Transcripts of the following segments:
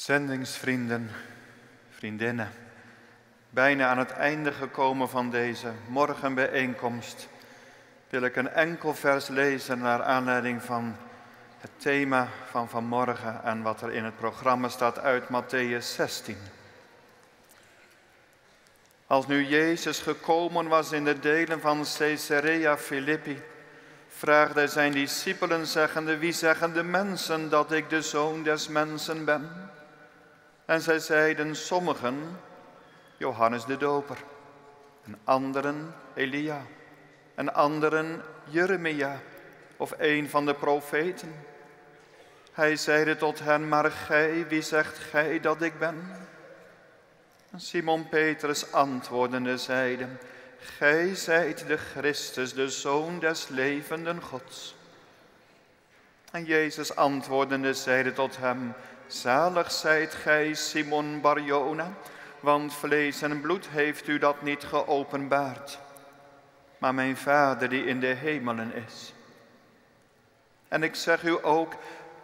Zendingsvrienden, vriendinnen, bijna aan het einde gekomen van deze morgenbijeenkomst wil ik een enkel vers lezen naar aanleiding van het thema van vanmorgen en wat er in het programma staat uit Matthäus 16. Als nu Jezus gekomen was in de delen van Caesarea Philippi, vraagde zijn discipelen zeggende, wie zeggen de mensen dat ik de zoon des mensen ben? En zij zeiden sommigen, Johannes de Doper, en anderen Elia, en anderen Jeremia of een van de profeten. Hij zeide tot hen, maar gij, wie zegt gij dat ik ben? En Simon Petrus antwoordende zeide, Gij zijt de Christus, de Zoon des levenden Gods. En Jezus antwoordende zeide tot hem, Zalig zijt gij, Simon Barjona, want vlees en bloed heeft u dat niet geopenbaard, maar mijn Vader die in de hemelen is. En ik zeg u ook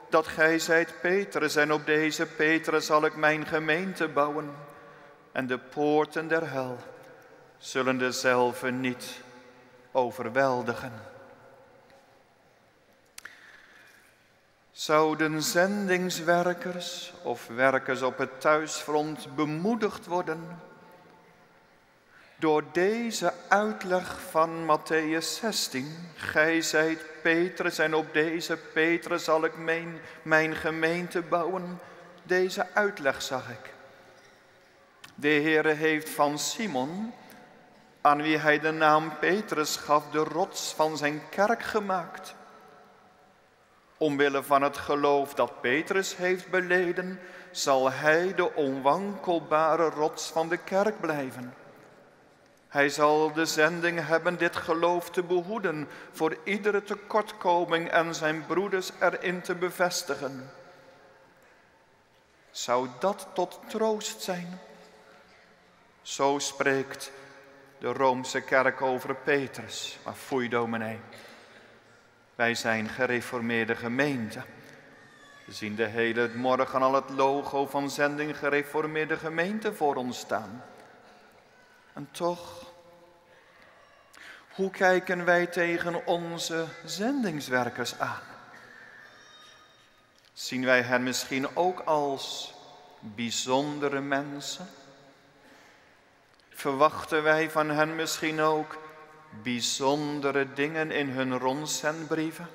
dat gij zijt Petrus en op deze Petrus zal ik mijn gemeente bouwen en de poorten der hel zullen dezelfde niet overweldigen. Zouden zendingswerkers of werkers op het thuisfront bemoedigd worden door deze uitleg van Matthäus 16? Gij zijt Petrus en op deze Petrus zal ik mijn, mijn gemeente bouwen. Deze uitleg zag ik. De Heere heeft van Simon, aan wie hij de naam Petrus gaf, de rots van zijn kerk gemaakt. Omwille van het geloof dat Petrus heeft beleden, zal hij de onwankelbare rots van de kerk blijven. Hij zal de zending hebben dit geloof te behoeden voor iedere tekortkoming en zijn broeders erin te bevestigen. Zou dat tot troost zijn? Zo spreekt de Roomse kerk over Petrus. Maar foei dominee. Wij zijn gereformeerde gemeente. We zien de hele morgen al het logo van zending gereformeerde gemeente voor ons staan. En toch, hoe kijken wij tegen onze zendingswerkers aan? Zien wij hen misschien ook als bijzondere mensen? Verwachten wij van hen misschien ook bijzondere dingen in hun rondzendbrieven?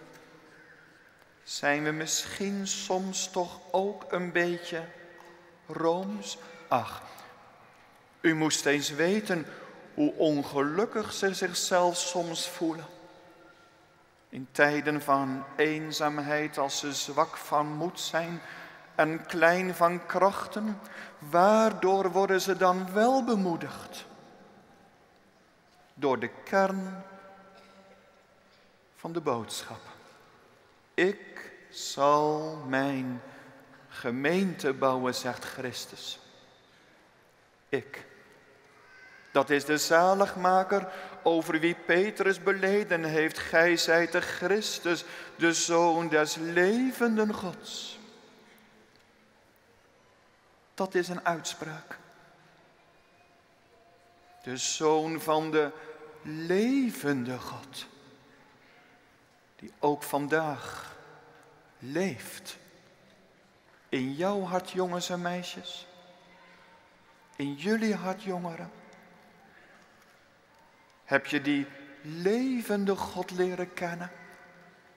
Zijn we misschien soms toch ook een beetje rooms? Ach, u moest eens weten hoe ongelukkig ze zichzelf soms voelen. In tijden van eenzaamheid, als ze zwak van moed zijn en klein van krachten, waardoor worden ze dan wel bemoedigd? Door de kern van de boodschap. Ik zal mijn gemeente bouwen, zegt Christus. Ik. Dat is de zaligmaker over wie Petrus beleden heeft. Gij zijt de Christus, de Zoon des levenden Gods. Dat is een uitspraak. De Zoon van de levende God. Die ook vandaag leeft. In jouw hart, jongens en meisjes. In jullie hart, jongeren. Heb je die levende God leren kennen?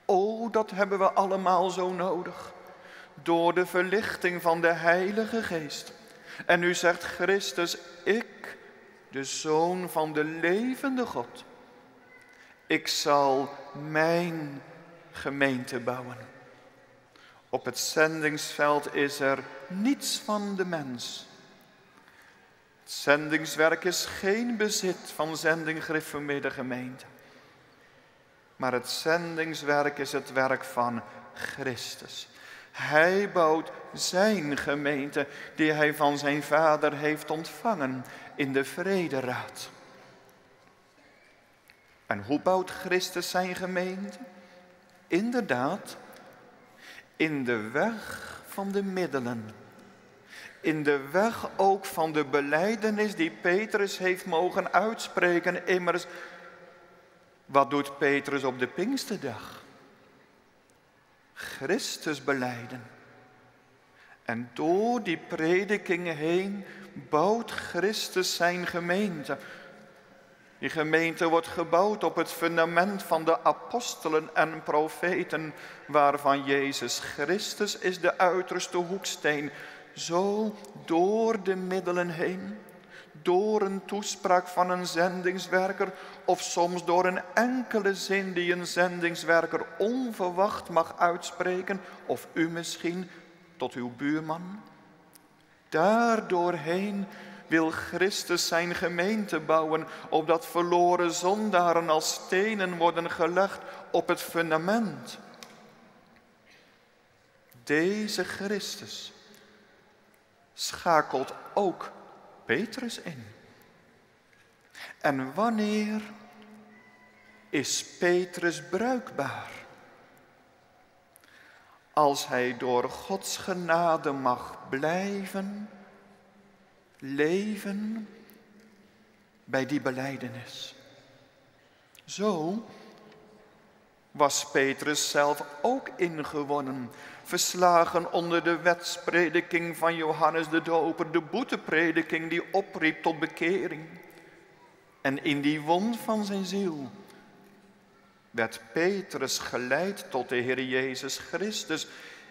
Oh, dat hebben we allemaal zo nodig. Door de verlichting van de Heilige Geest. En nu zegt Christus, ik, de Zoon van de levende God, ik zal mijn gemeente bouwen. Op het zendingsveld is er niets van de mens. Het zendingswerk is geen bezit van zending gemeente. Maar het zendingswerk is het werk van Christus. Hij bouwt zijn gemeente die hij van zijn vader heeft ontvangen in de vrederaad. En hoe bouwt Christus zijn gemeente? Inderdaad, in de weg van de middelen In de weg ook van de beleidenis die Petrus heeft mogen uitspreken. Immers, wat doet Petrus op de Pinksterdag? Christus beleiden. En door die predikingen heen bouwt Christus zijn gemeente. Die gemeente wordt gebouwd op het fundament van de apostelen en profeten, waarvan Jezus Christus is de uiterste hoeksteen. Zo door de middelen heen, door een toespraak van een zendingswerker of soms door een enkele zin die een zendingswerker onverwacht mag uitspreken, of u misschien tot uw buurman. Daardoorheen wil Christus zijn gemeente bouwen, opdat verloren zondaren als stenen worden gelegd op het fundament. Deze Christus schakelt ook Petrus in. En wanneer is Petrus bruikbaar? Als hij door Gods genade mag blijven leven bij die beleidenis. Zo was Petrus zelf ook ingewonnen, verslagen onder de wetsprediking van Johannes de Doper, de boeteprediking die opriep tot bekering. En in die wond van zijn ziel werd Petrus geleid tot de Heer Jezus Christus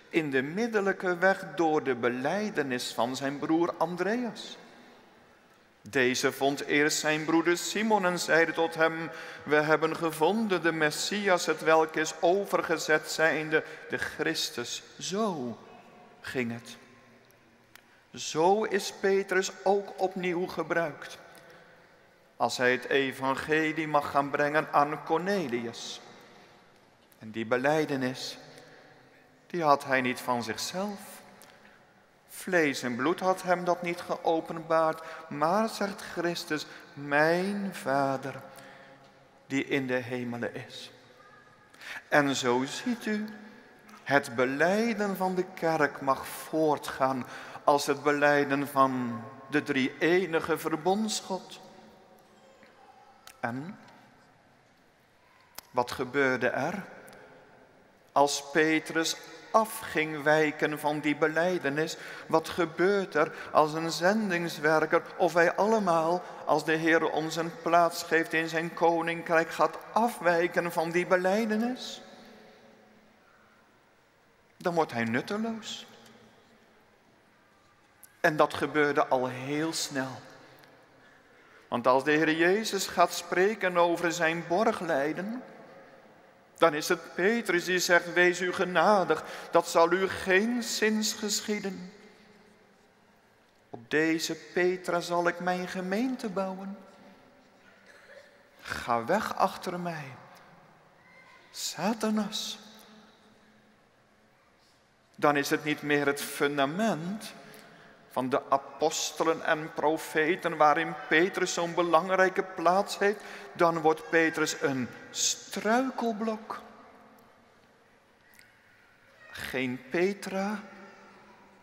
in de middelijke weg door de beleidenis van zijn broer Andreas. Deze vond eerst zijn broeder Simon en zeide tot hem, we hebben gevonden de Messias, het welk is overgezet zijnde, de Christus. Zo ging het. Zo is Petrus ook opnieuw gebruikt. Als hij het evangelie mag gaan brengen aan Cornelius. En die beleidenis, die had hij niet van zichzelf. Vlees en bloed had hem dat niet geopenbaard, maar zegt Christus, mijn Vader, die in de hemelen is. En zo ziet u, het beleiden van de kerk mag voortgaan als het beleiden van de drie enige verbondsgod. En wat gebeurde er als Petrus af ging wijken van die beleidenis. Wat gebeurt er als een zendingswerker of wij allemaal, als de Heer ons een plaats geeft in zijn koninkrijk, gaat afwijken van die beleidenis? Dan wordt hij nutteloos. En dat gebeurde al heel snel. Want als de Heer Jezus gaat spreken over zijn borglijden, dan is het Petrus die zegt, wees u genadig, dat zal u geen zins geschieden. Op deze Petra zal ik mijn gemeente bouwen. Ga weg achter mij, Satanas. Dan is het niet meer het fundament van de apostelen en profeten waarin Petrus zo'n belangrijke plaats heeft, dan wordt Petrus een struikelblok. Geen Petra,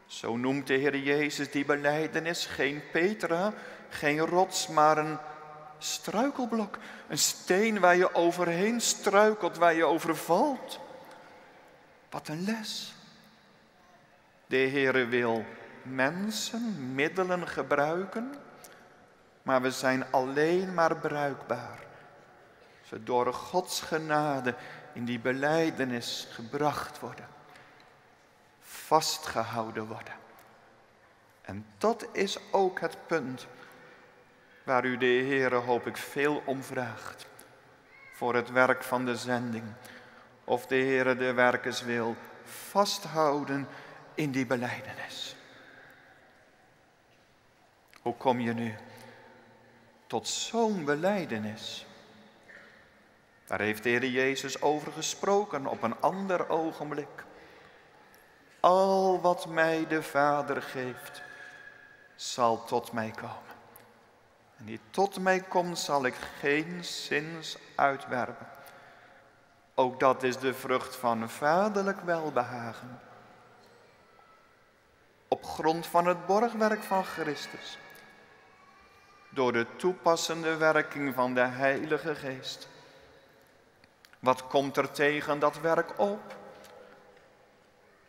zo noemt de Heer Jezus die beleidenis, geen Petra, geen rots, maar een struikelblok. Een steen waar je overheen struikelt, waar je over valt. Wat een les. De Heere wil mensen middelen gebruiken, maar we zijn alleen maar bruikbaar. Ze door Gods genade in die beleidenis gebracht worden, vastgehouden worden. En dat is ook het punt waar u de Heere hoop ik veel om vraagt. Voor het werk van de zending. Of de Heere de werkers wil vasthouden in die beleidenis. Hoe kom je nu tot zo'n beleidenis? Daar heeft de Heer Jezus over gesproken op een ander ogenblik. Al wat mij de Vader geeft, zal tot mij komen. En die tot mij komt, zal ik geen zins uitwerpen. Ook dat is de vrucht van vaderlijk welbehagen. op grond van het borgwerk van Christus. Door de toepassende werking van de Heilige Geest. Wat komt er tegen dat werk op?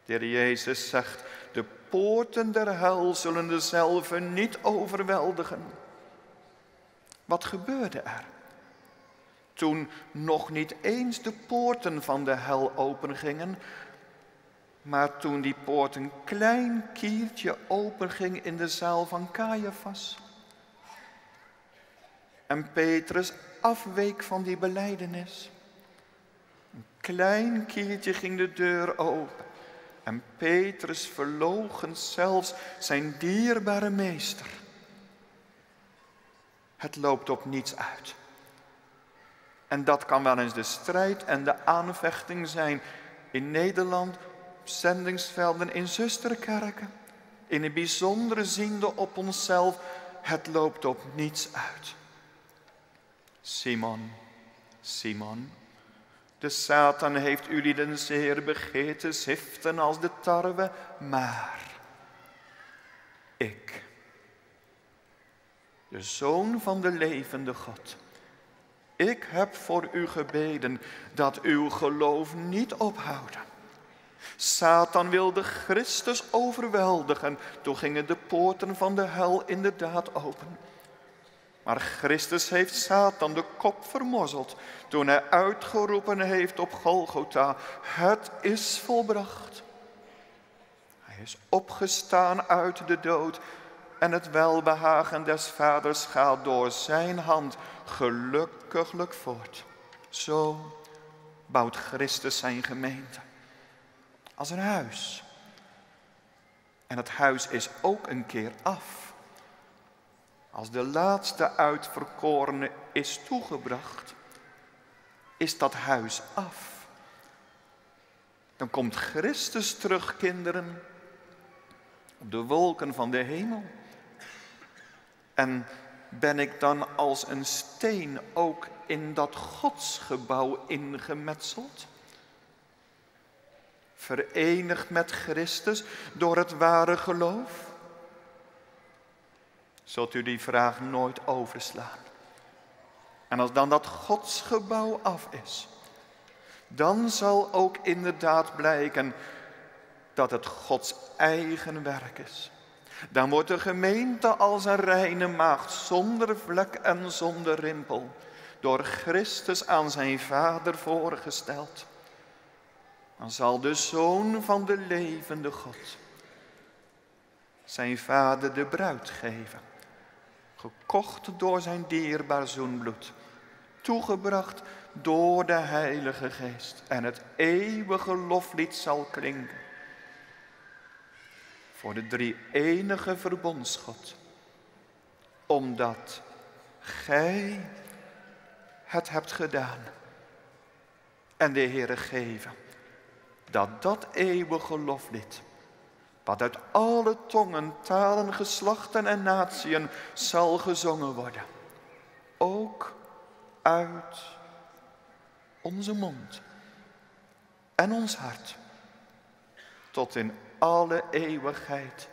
De Heer Jezus zegt, de poorten der hel zullen dezelfde niet overweldigen. Wat gebeurde er? Toen nog niet eens de poorten van de hel opengingen, maar toen die poort een klein kiertje openging in de zaal van Caiaphas. En Petrus afweek van die beleidenis. Een klein kiertje ging de deur open. En Petrus verlogen zelfs zijn dierbare meester. Het loopt op niets uit. En dat kan wel eens de strijd en de aanvechting zijn in Nederland, op zendingsvelden, in zusterkerken. In een bijzondere ziende op onszelf, het loopt op niets uit. Simon, Simon, de Satan heeft jullie den zeer begeten ziften als de tarwe, maar ik, de Zoon van de levende God, ik heb voor u gebeden dat uw geloof niet ophouden. Satan wilde Christus overweldigen, toen gingen de poorten van de hel inderdaad open. Maar Christus heeft Satan de kop vermozzeld toen hij uitgeroepen heeft op Golgotha, het is volbracht. Hij is opgestaan uit de dood en het welbehagen des vaders gaat door zijn hand gelukkiglijk voort. Zo bouwt Christus zijn gemeente. Als een huis. En het huis is ook een keer af. Als de laatste uitverkorene is toegebracht, is dat huis af. Dan komt Christus terug, kinderen, op de wolken van de hemel. En ben ik dan als een steen ook in dat godsgebouw ingemetseld? Verenigd met Christus door het ware geloof? Zult u die vraag nooit overslaan? En als dan dat godsgebouw af is, dan zal ook inderdaad blijken dat het Gods eigen werk is. Dan wordt de gemeente als een reine maagd, zonder vlek en zonder rimpel, door Christus aan zijn Vader voorgesteld. Dan zal de Zoon van de levende God zijn Vader de bruid geven, gekocht door zijn dierbaar zoenbloed, toegebracht door de Heilige Geest en het eeuwige loflied zal klinken voor de drie enige verbondsgod. Omdat gij het hebt gedaan en de Heere geven. Dat dat eeuwige loflied, wat uit alle tongen, talen, geslachten en natieën zal gezongen worden. Ook uit onze mond en ons hart tot in alle eeuwigheid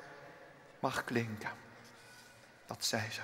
mag klinken. Dat zij zo.